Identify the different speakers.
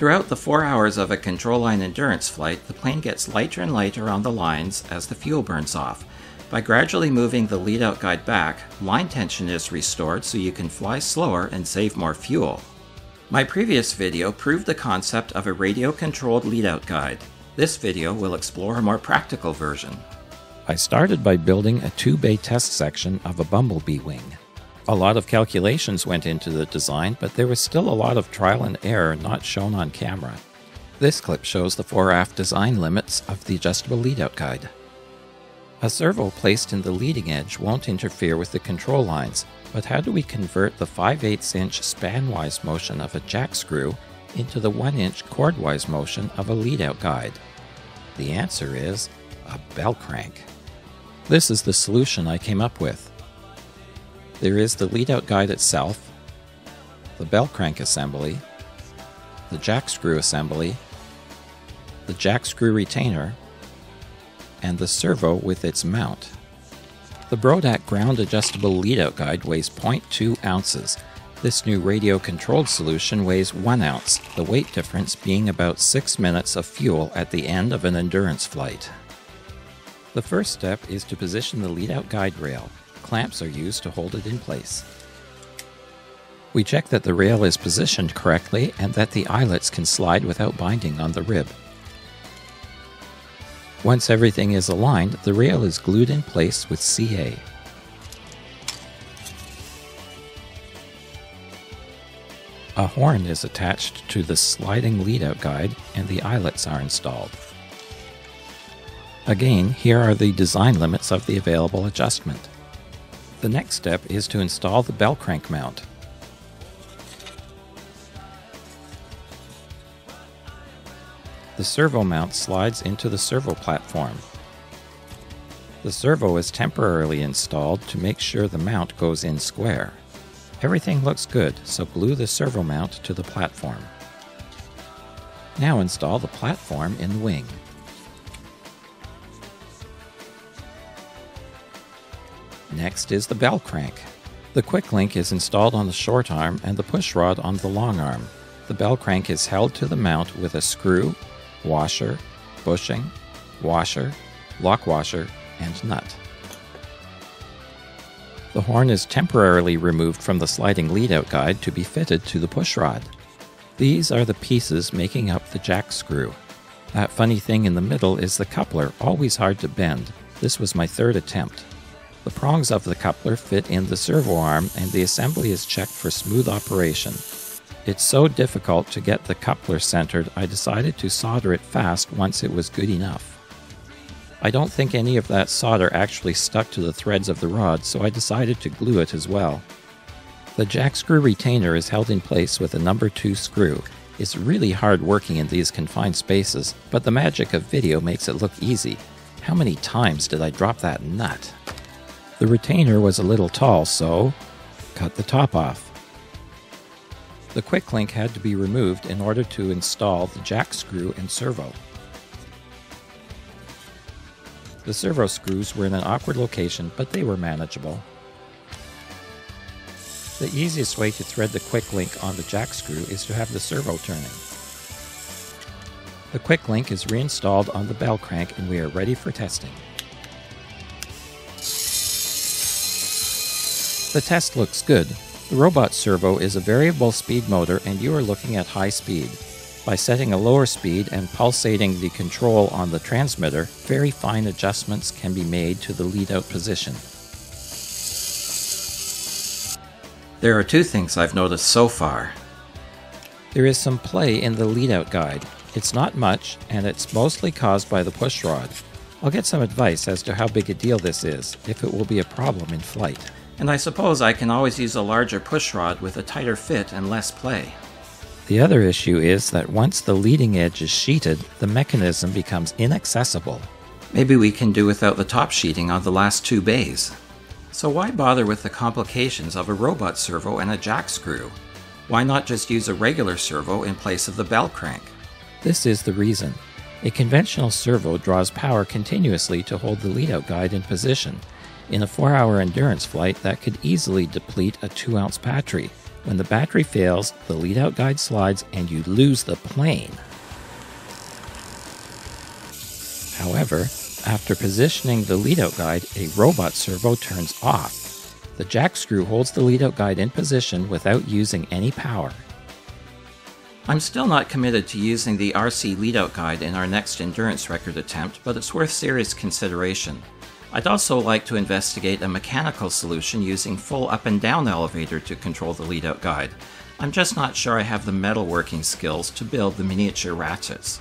Speaker 1: Throughout the four hours of a control line endurance flight, the plane gets lighter and lighter on the lines as the fuel burns off. By gradually moving the lead out guide back, line tension is restored so you can fly slower and save more fuel. My previous video proved the concept of a radio controlled lead out guide. This video will explore a more practical version.
Speaker 2: I started by building a two bay test section of a Bumble Bee wing. A lot of calculations went into the design, but there was still a lot of trial and error not shown on camera. This clip shows the fore aft design limits of the adjustable leadout guide. A servo placed in the leading edge won't interfere with the control lines, but how do we convert the 5 8 inch spanwise motion of a jack screw into the 1 inch chordwise motion of a leadout guide? The answer is a bell crank. This is the solution I came up with. There is the lead out guide itself, the bell crank assembly, the jack screw assembly, the jack screw retainer, and the servo with its mount. The Brodak ground adjustable lead-out guide weighs 0.2 ounces. This new radio controlled solution weighs 1 ounce, the weight difference being about 6 minutes of fuel at the end of an endurance flight. The first step is to position the lead-out guide rail. Clamps are used to hold it in place. We check that the rail is positioned correctly and that the eyelets can slide without binding on the rib. Once everything is aligned, the rail is glued in place with CA. A horn is attached to the sliding lead-out guide and the eyelets are installed. Again, here are the design limits of the available adjustment. The next step is to install the bell crank mount. The servo mount slides into the servo platform. The servo is temporarily installed to make sure the mount goes in square. Everything looks good, so glue the servo mount to the platform. Now install the platform in the wing. Next is the bell crank. The quick link is installed on the short arm and the push rod on the long arm. The bell crank is held to the mount with a screw washer, bushing, washer, lock washer, and nut. The horn is temporarily removed from the sliding lead-out guide to be fitted to the push rod. These are the pieces making up the jack screw. That funny thing in the middle is the coupler, always hard to bend. This was my third attempt. The prongs of the coupler fit in the servo arm and the assembly is checked for smooth operation. It's so difficult to get the coupler centered, I decided to solder it fast once it was good enough. I don't think any of that solder actually stuck to the threads of the rod, so I decided to glue it as well. The jack screw retainer is held in place with a number 2 screw. It's really hard working in these confined spaces, but the magic of video makes it look easy. How many times did I drop that nut? The retainer was a little tall, so cut the top off. The quick link had to be removed in order to install the jack screw and servo. The servo screws were in an awkward location, but they were manageable. The easiest way to thread the quick link on the jack screw is to have the servo turning. The quick link is reinstalled on the bell crank and we are ready for testing. The test looks good, the robot servo is a variable speed motor and you are looking at high speed. By setting a lower speed and pulsating the control on the transmitter, very fine adjustments can be made to the lead out position.
Speaker 1: There are two things I've noticed so far.
Speaker 2: There is some play in the lead out guide. It's not much, and it's mostly caused by the push rod. I'll get some advice as to how big a deal this is, if it will be a problem in flight
Speaker 1: and I suppose I can always use a larger pushrod with a tighter fit and less play.
Speaker 2: The other issue is that once the leading edge is sheeted, the mechanism becomes inaccessible.
Speaker 1: Maybe we can do without the top sheeting on the last two bays. So why bother with the complications of a robot servo and a jack screw? Why not just use a regular servo in place of the bell crank?
Speaker 2: This is the reason. A conventional servo draws power continuously to hold the lead-out guide in position, in a 4 hour endurance flight, that could easily deplete a 2 ounce battery. When the battery fails, the lead out guide slides and you lose the plane. However, after positioning the lead out guide, a robot servo turns off. The jack screw holds the lead out guide in position without using any power.
Speaker 1: I'm still not committed to using the RC leadout guide in our next endurance record attempt, but it's worth serious consideration. I'd also like to investigate a mechanical solution using full up and down elevator to control the leadout guide. I'm just not sure I have the metalworking skills to build the miniature ratchets.